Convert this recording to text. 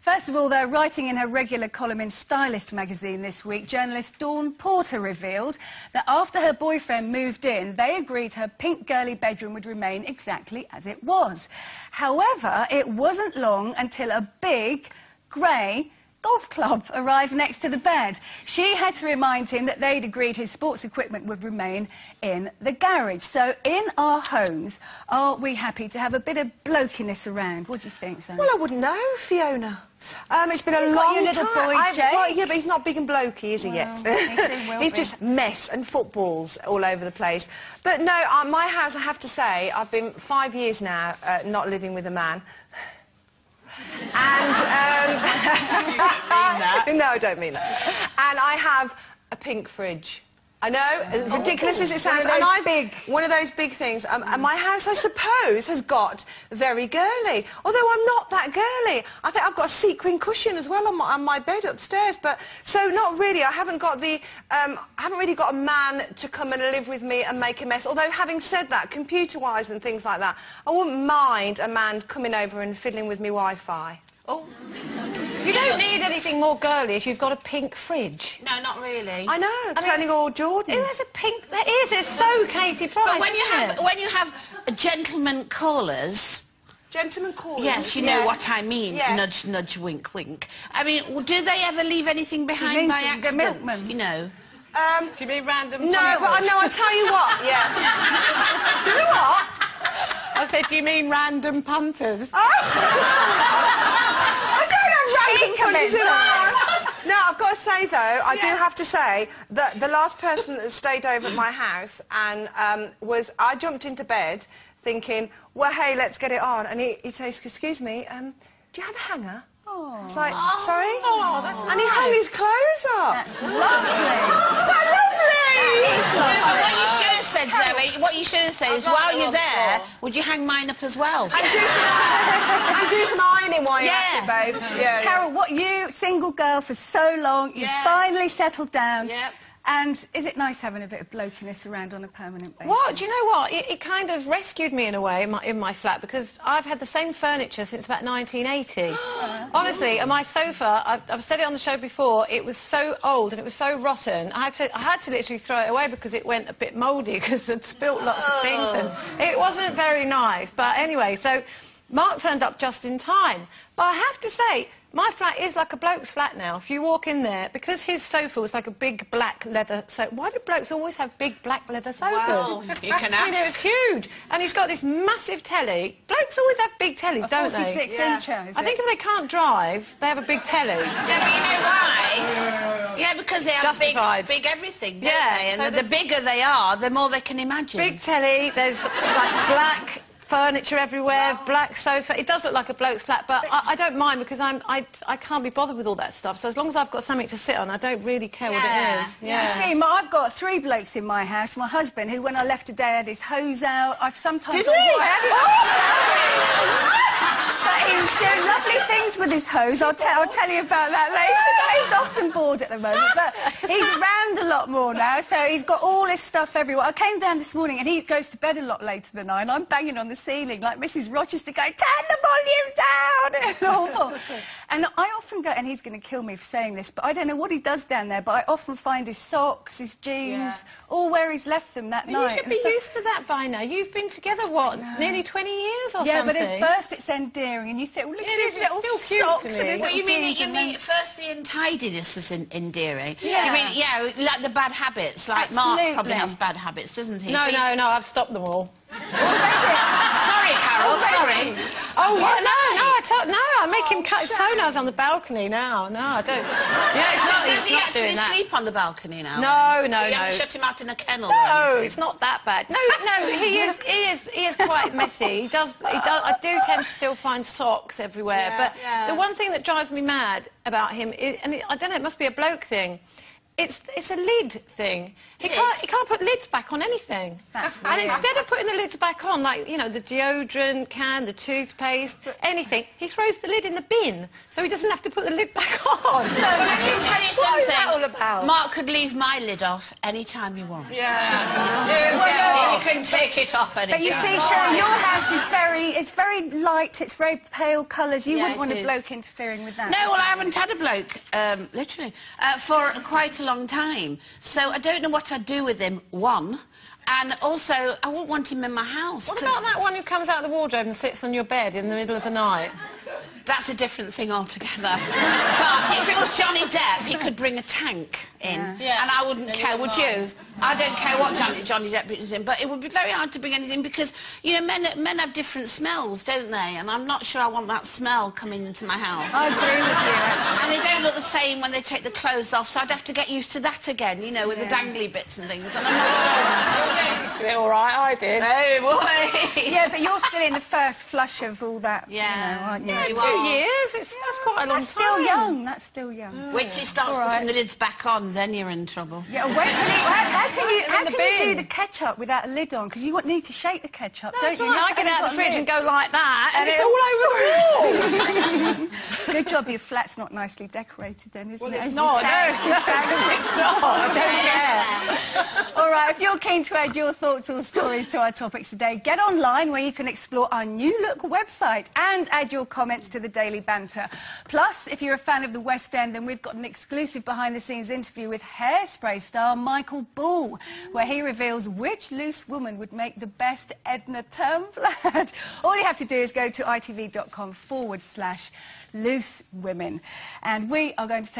First of all, they're writing in her regular column in Stylist magazine this week, journalist Dawn Porter revealed that after her boyfriend moved in, they agreed her pink girly bedroom would remain exactly as it was. However, it wasn't long until a big, grey, golf club arrived next to the bed. She had to remind him that they'd agreed his sports equipment would remain in the garage. So in our homes, are we happy to have a bit of blokiness around? What do you think, Sam? Well, I wouldn't know, Fiona. Um, it's been a You've long got your little time. boy, Jake. well, yeah, but he's not big and blokey, is he Well, yet? he's be. just mess and footballs all over the place. But no, uh, my house, I have to say, I've been five years now uh, not living with a man. And um, no, I don't mean that. And I have a pink fridge. I know, as ridiculous as it sounds, and I've big- one of those big things. Um, and my house, I suppose, has got very girly. Although I'm not that girly. I think I've got a sequin cushion as well on my, on my bed upstairs. But so not really. I haven't got the. Um, I haven't really got a man to come and live with me and make a mess. Although having said that, computer-wise and things like that, I wouldn't mind a man coming over and fiddling with me Wi-Fi. Oh, You don't need anything more girly if you've got a pink fridge. no, not really. I know, turning all Jordan. Who has a pink? There is. it's so Katie Price. but when you have it? when you have gentlemen callers, Gentlemen callers. yes, you know yeah. what I mean. Yes. Nudge, nudge, wink, wink. I mean, do they ever leave anything behind by the- the accident? milkman. You know. Um, Do you mean random? no, but I know. I tell you what. Yeah. Do you know what? I said, do you mean random punters? I house. No, I've got to say though, I do have to say that the last person that stayed over at my house and um, was I jumped into bed thinking, well, hey, let's get it on, and he, he says, excuse me, um, do you have a hanger? Oh, It's like, sorry? oh, that's and he hung his clothes up. That's lovely. That's lovely. No, but what you should have said, Zoe, what you should have said is, while you're there, floor. would you hang mine up as well? And do some, and do some ironing while you're Yeah. at it, babes. Yeah, yeah. Carol, what you, single girl for so long, you Yeah. finally settled down. Yep. And is it nice having a bit of blokiness around on a permanent basis? What? Do you know what? It, it kind of rescued me in a way in my, in my flat because I've had the same furniture since about 1980. Honestly, and my sofa, I've, I've said it on the show before, it was so old and it was so rotten. I had to, I had to literally throw it away because it went a bit mouldy because I'd spilt lots of things oh. and it wasn't very nice. But anyway, so Mark turned up just in time. But I have to say, my flat is like a bloke's flat now. If you walk in there, because his sofa was like a big black leather sofa. Why do blokes always have big black leather sofas? Well, you can I mean, it was huge. And he's got this massive telly. Blokes always have big tellies, A don't 46 they? incher, is I think it? if they can't drive, they have a big telly. Yeah, but you know why? Yeah, because they have big, big everything, don't Yeah, they? And so the, the bigger they are, the more they can imagine. Big telly, there's like black furniture everywhere, black sofa. It does look like a bloke's flat, but I, I don't mind because I'm, I, I can't be bothered with all that stuff. So as long as I've got something to sit on, I don't really care what it is. Yeah. You see, Ma, I've got three blokes in my house. My husband, who when I left today had his hose out. I've sometimes... Did he? "Why But he was things with his hose. I'll, tell I'll tell you about that later. He's often bored at the moment, but he's around a lot more now, so he's got all his stuff everywhere. I came down this morning and he goes to bed a lot later than I, and I'm banging on the ceiling like Mrs. Rochester going, turn the volume down! It's awful. And I often go, and he's going to kill me for saying this, but I don't know what he does down there, but I often find his socks, his jeans, Yeah. all where he's left them that You night. You should be so- used to that by now. You've been together, what, nearly 20 years or yeah, something? but at first it's endearing, and you think, well, look It at his little still cute to socks me. and his Well, Well, little you mean, jeans you mean then- first the untidiness is en- endearing? Yeah. You mean, yeah, like the bad habits, like Mark probably has bad habits, doesn't he? No, So no, no, I've stopped them all. Sorry, Oh, oh, Carol, sorry. Oh, yeah, no, no, I told, no, I make him oh, cut his toenails on the balcony now. No, I don't. Yeah, it's So not, does he not actually sleep on the balcony now? No, no, You no. shut him out in a kennel? No, it's not that bad. No, no, he is, he is, he is quite messy. He does, he does. I do tend to still find socks everywhere. Yeah, but yeah. the one thing that drives me mad about him, is, and I don't know, it must be a bloke thing. It's it's a lid thing. He Lid? can't he can't put lids back on anything. That's and weird. instead of putting the lids back on, like you know the deodorant can, the toothpaste, anything, he throws the lid in the bin, so he doesn't have to put the lid back on. So Well, let me tell you something. What is that all about? Mark could leave my lid off any time he wants. yeah. He can take it off any But you see, Sharon, your house is very, it's very light, it's very pale colours. You Yeah, wouldn't it want a bloke interfering with that. No, well, I haven't had a bloke, um, literally, uh, for quite a long time. So I don't know what I'd do with him, one. And also, I wouldn't want him in my house. What about that one who comes out of the wardrobe and sits on your bed in the middle of the night? That's a different thing altogether. but if it was Johnny Depp, he could bring a tank in. Yeah. And I wouldn't care, would you? I don't care what Johnny, Johnny Depp is in, but it would be very hard to bring anything because, you know, men, men have different smells, don't they? And I'm not sure I want that smell coming into my house. I agree with you. And they don't look the same when they take the clothes off, so I'd have to get used to that again, you know, with the dangly bits and things. And I'm not sure. used to be all right. I did. Oh, boy. Yeah, but you're still in the first flush of all that, Yeah. you know, aren't you? Yeah, Two are. years. It's that's quite a long time. That's time. still young, that's still young. Wait till he starts All right. putting the lids back on, then you're in trouble. Yeah, wait till you, how, how can you, how the can you do the ketchup without a lid on? Because you need to shake the ketchup, That's don't you? right. I get out of the fridge and go like that, and, And it's it- all over the wall. Good job your flat's not nicely decorated then, isn't well, it? it's not. No, it's not. I don't care. All right, if you're keen to add your thoughts or stories to our topics today, get online where you can explore our new look website and add your comments to the daily banter. Plus, if you're a fan of the West End, then we've got an exclusive behind the scenes interview with hairspray star Michael Ball, where he reveals which loose woman would make the best Edna Turnblad. All you have to do is go to itv.com forward slash loose women. And we are going to take